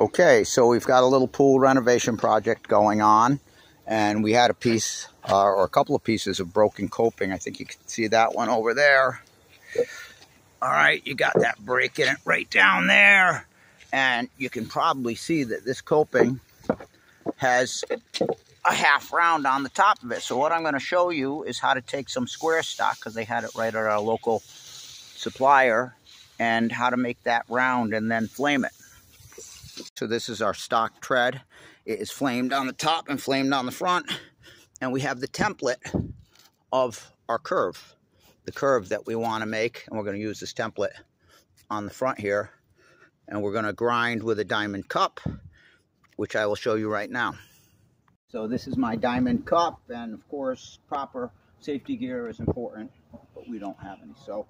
Okay, so we've got a little pool renovation project going on, and we had a piece uh, or a couple of pieces of broken coping. I think you can see that one over there. All right, you got that break in it right down there, and you can probably see that this coping has a half round on the top of it. So what I'm going to show you is how to take some square stock, because they had it right at our local supplier, and how to make that round and then flame it. So this is our stock tread. It is flamed on the top and flamed on the front. And we have the template of our curve, the curve that we want to make. And we're going to use this template on the front here. And we're going to grind with a diamond cup, which I will show you right now. So this is my diamond cup. And of course, proper safety gear is important, but we don't have any. So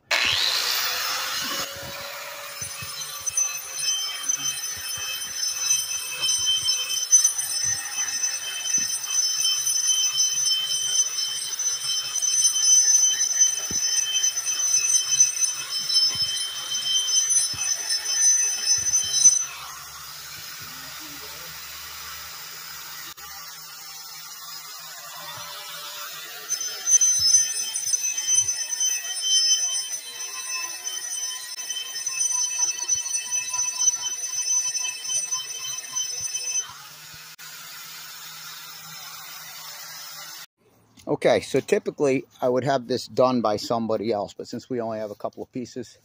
Okay, so typically I would have this done by somebody else, but since we only have a couple of pieces,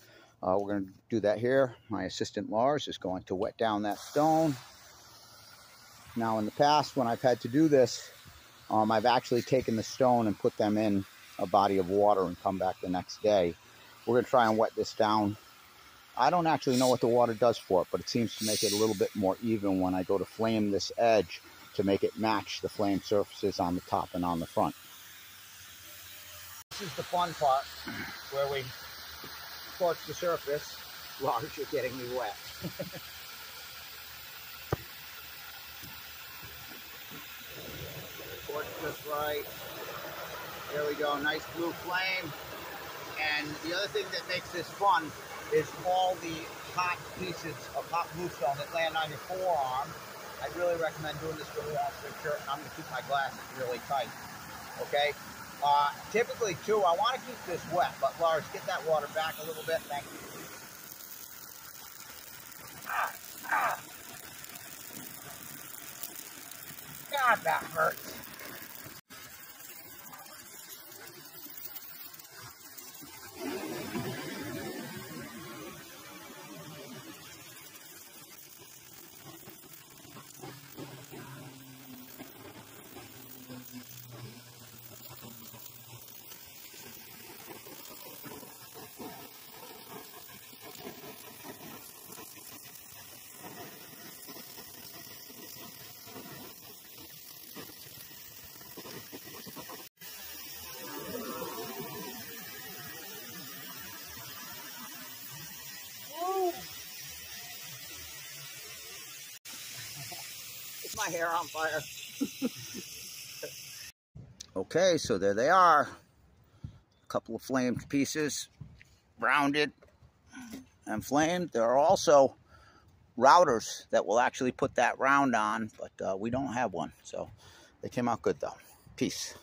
uh, we're going to do that here. My assistant Lars is going to wet down that stone. Now in the past, when I've had to do this, um, I've actually taken the stone and put them in a body of water and come back the next day. We're going to try and wet this down. I don't actually know what the water does for it, but it seems to make it a little bit more even when I go to flame this edge to make it match the flame surfaces on the top and on the front. This is the fun part where we torch the surface while you're getting me wet. torch just right. There we go, nice blue flame. And the other thing that makes this fun is all the hot pieces of hot bluestone that land on your forearm. I really recommend doing this with a long I'm to keep my glasses really tight. Okay? Uh, typically, too, I want to keep this wet, but Lars, get that water back a little bit. Thank you. Ah, ah. God, that hurts. My hair on fire. okay, so there they are. A couple of flamed pieces, rounded and flamed. There are also routers that will actually put that round on, but uh, we don't have one. So they came out good though. Peace.